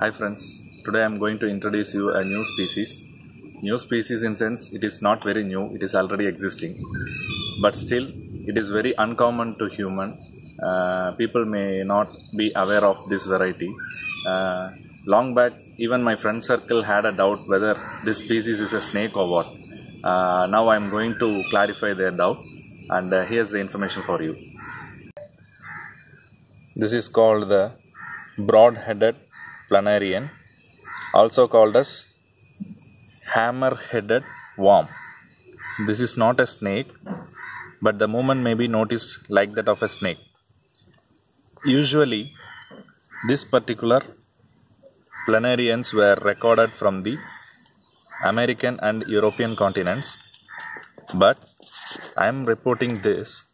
Hi friends, today I am going to introduce you a new species. New species in sense it is not very new, it is already existing. But still it is very uncommon to human. Uh, people may not be aware of this variety. Uh, long back even my friend circle had a doubt whether this species is a snake or what. Uh, now I am going to clarify their doubt and uh, here's the information for you. This is called the broad-headed planarian, also called as hammer-headed worm. This is not a snake, but the movement may be noticed like that of a snake. Usually, this particular planarians were recorded from the American and European continents, but I am reporting this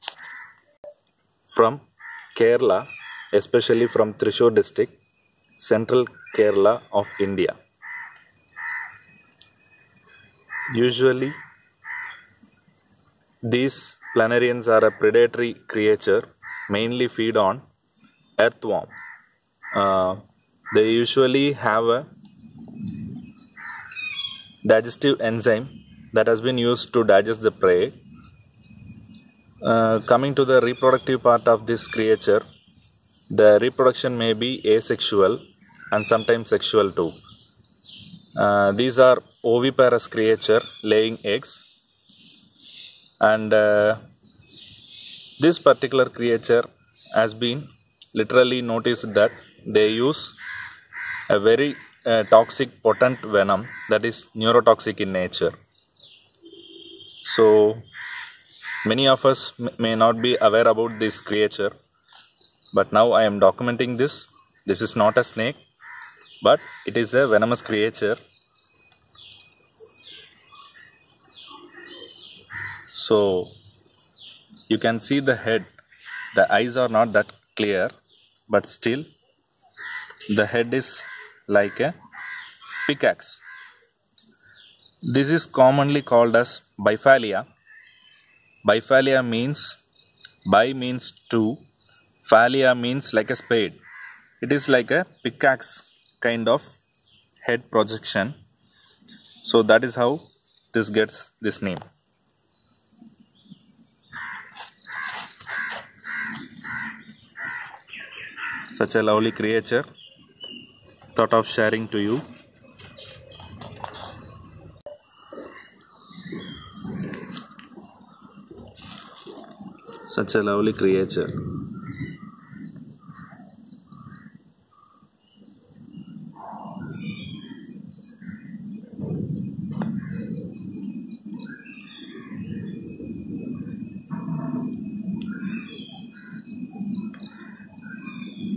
from Kerala, especially from Thrissur district, central Kerala of India. Usually, these planarians are a predatory creature, mainly feed on earthworm. Uh, they usually have a digestive enzyme that has been used to digest the prey. Uh, coming to the reproductive part of this creature, the reproduction may be asexual and sometimes sexual too. Uh, these are oviparous creature laying eggs. And uh, this particular creature has been literally noticed that they use a very uh, toxic potent venom that is neurotoxic in nature. So many of us may not be aware about this creature but now i am documenting this. This is not a snake but it is a venomous creature. So you can see the head. The eyes are not that clear but still the head is like a pickaxe. This is commonly called as bipalia. Bipalia means bi means two palia means like a spade. It is like a pickaxe kind of head projection. So that is how this gets this name. Such a lovely creature. Thought of sharing to you. Such a lovely creature